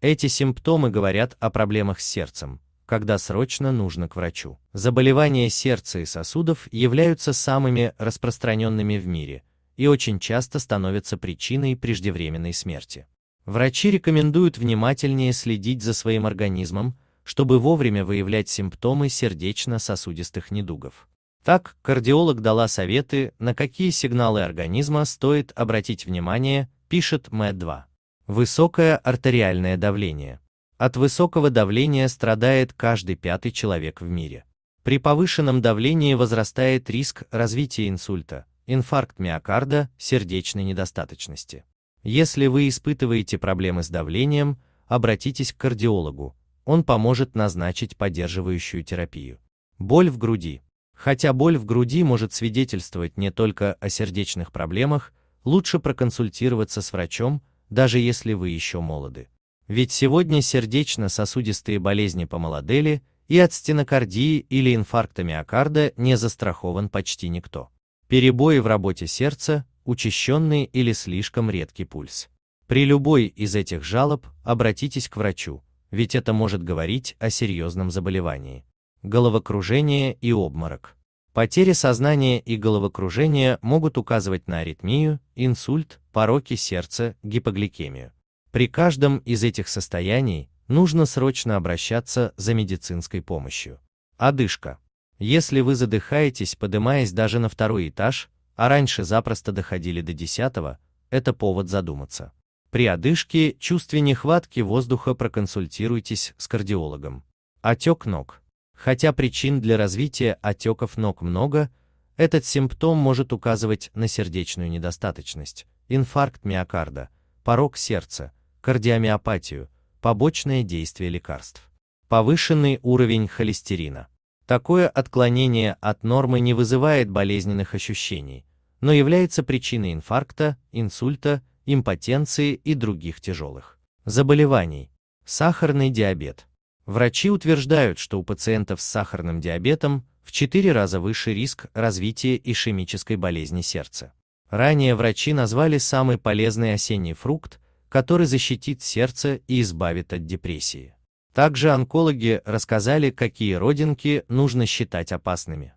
Эти симптомы говорят о проблемах с сердцем, когда срочно нужно к врачу. Заболевания сердца и сосудов являются самыми распространенными в мире и очень часто становятся причиной преждевременной смерти. Врачи рекомендуют внимательнее следить за своим организмом, чтобы вовремя выявлять симптомы сердечно-сосудистых недугов. Так, кардиолог дала советы, на какие сигналы организма стоит обратить внимание, пишет МЭ2. Высокое артериальное давление. От высокого давления страдает каждый пятый человек в мире. При повышенном давлении возрастает риск развития инсульта, инфаркт миокарда, сердечной недостаточности. Если вы испытываете проблемы с давлением, обратитесь к кардиологу, он поможет назначить поддерживающую терапию. Боль в груди. Хотя боль в груди может свидетельствовать не только о сердечных проблемах, лучше проконсультироваться с врачом, даже если вы еще молоды. Ведь сегодня сердечно-сосудистые болезни помолодели, и от стенокардии или инфаркта миокарда не застрахован почти никто. Перебои в работе сердца, учащенный или слишком редкий пульс. При любой из этих жалоб обратитесь к врачу, ведь это может говорить о серьезном заболевании. Головокружение и обморок. Потери сознания и головокружение могут указывать на аритмию, инсульт, пороки сердца, гипогликемию. При каждом из этих состояний нужно срочно обращаться за медицинской помощью. Одышка. Если вы задыхаетесь, поднимаясь даже на второй этаж, а раньше запросто доходили до десятого, это повод задуматься. При одышке, чувстве нехватки воздуха проконсультируйтесь с кардиологом. Отек ног. Хотя причин для развития отеков ног много, этот симптом может указывать на сердечную недостаточность, инфаркт миокарда, порог сердца, кардиомиопатию, побочное действие лекарств. Повышенный уровень холестерина. Такое отклонение от нормы не вызывает болезненных ощущений, но является причиной инфаркта, инсульта, импотенции и других тяжелых заболеваний. Сахарный диабет. Врачи утверждают, что у пациентов с сахарным диабетом в 4 раза выше риск развития ишемической болезни сердца. Ранее врачи назвали самый полезный осенний фрукт который защитит сердце и избавит от депрессии. Также онкологи рассказали, какие родинки нужно считать опасными.